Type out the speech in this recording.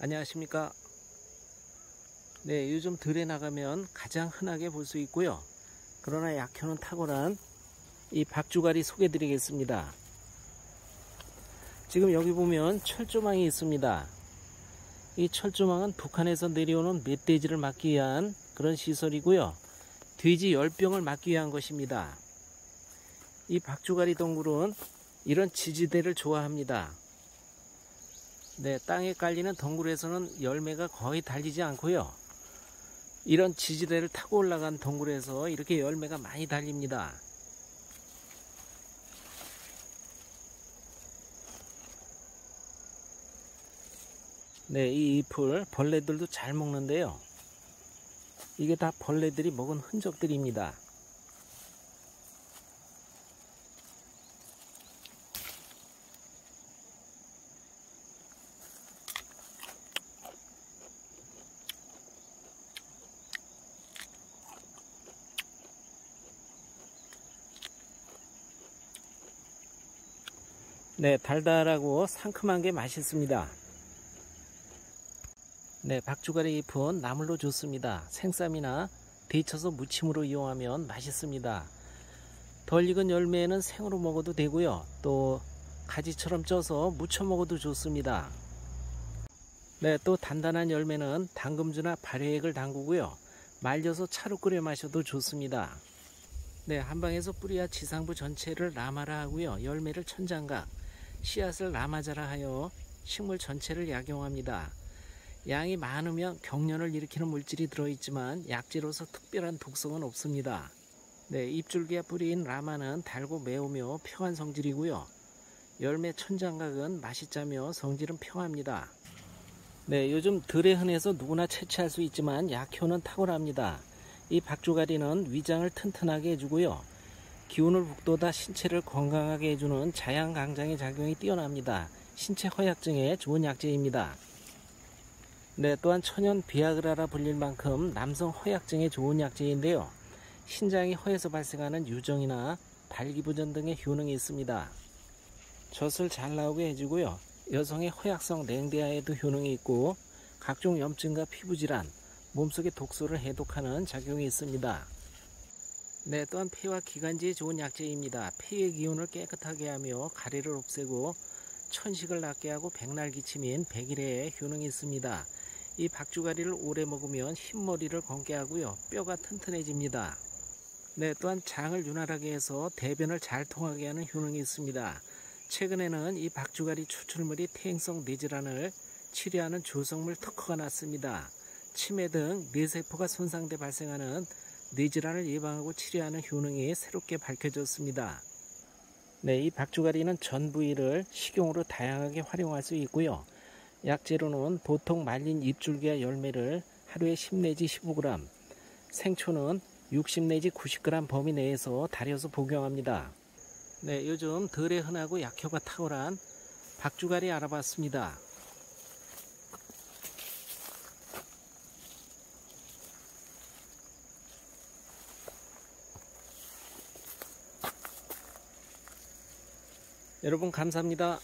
안녕하십니까? 네 요즘 들에 나가면 가장 흔하게 볼 수 있고요. 그러나 약효는 탁월한 이 박주가리 소개 드리겠습니다. 지금 여기 보면 철조망이 있습니다. 이 철조망은 북한에서 내려오는 멧돼지를 막기 위한 그런 시설이고요. 돼지 열병을 막기 위한 것입니다. 이 박주가리 동굴은 이런 지지대를 좋아합니다 네, 땅에 깔리는 동굴에서는 열매가 거의 달리지 않고요. 이런 지지대를 타고 올라간 동굴에서 이렇게 열매가 많이 달립니다. 네, 이 잎을 벌레들도 잘 먹는데요. 이게 다 벌레들이 먹은 흔적들입니다. 네, 달달하고 상큼한 게 맛있습니다. 네, 박주가리 잎은 나물로 좋습니다. 생쌈이나 데쳐서 무침으로 이용하면 맛있습니다. 덜 익은 열매는 생으로 먹어도 되고요. 또 가지처럼 쪄서 무쳐 먹어도 좋습니다. 네, 또 단단한 열매는 당금주나 발효액을 담그고요. 말려서 차로 끓여 마셔도 좋습니다. 네, 한방에서 뿌리와 지상부 전체를 라마라 하고요. 열매를 천장각, 씨앗을 라마자라 하여 식물 전체를 약용합니다. 양이 많으면 경련을 일으키는 물질이 들어있지만 약재로서 특별한 독성은 없습니다. 네, 잎줄기와 뿌리인 라마는 달고 매우며 평한 성질이고요. 열매 천장각은 맛이 짜며 성질은 평합니다. 네, 요즘 들에 흔해서 누구나 채취할 수 있지만 약효는 탁월합니다. 이 박주가리는 위장을 튼튼하게 해주고요. 기운을 북돋아 신체를 건강하게 해주는 자양강장의 작용이 뛰어납니다. 신체 허약증에 좋은 약재입니다. 네, 또한 천연 비아그라라 불릴 만큼 남성 허약증에 좋은 약재인데요. 신장이 허해서 발생하는 유정이나 발기부전 등의 효능이 있습니다. 젖을 잘 나오게 해주고요. 여성의 허약성 냉대화에도 효능이 있고 각종 염증과 피부질환, 몸속의 독소를 해독하는 작용이 있습니다. 네, 또한 폐와 기관지에 좋은 약재입니다. 폐의 기운을 깨끗하게 하며 가래를 없애고 천식을 낫게 하고 백날 기침인 백일의 효능이 있습니다. 이 박주가리를 오래 먹으면 흰머리를 건게 하고요. 뼈가 튼튼해집니다. 네, 또한 장을 윤활하게 해서 대변을 잘 통하게 하는 효능이 있습니다. 최근에는 이 박주가리 추출물이 퇴행성 뇌질환을 치료하는 조성물 특허가 났습니다. 치매 등 뇌세포가 손상돼 발생하는 뇌질환을 예방하고 치료하는 효능이 새롭게 밝혀졌습니다. 네, 이 박주가리는 전 부위를 식용으로 다양하게 활용할 수 있고요. 약재로는 보통 말린 잎줄기와 열매를 하루에 10 내지 15g, 생초는 60 내지 90g 범위 내에서 달여서 복용합니다. 네, 요즘 덜에 흔하고 약효가 탁월한 박주가리 알아봤습니다. 여러분 감사합니다.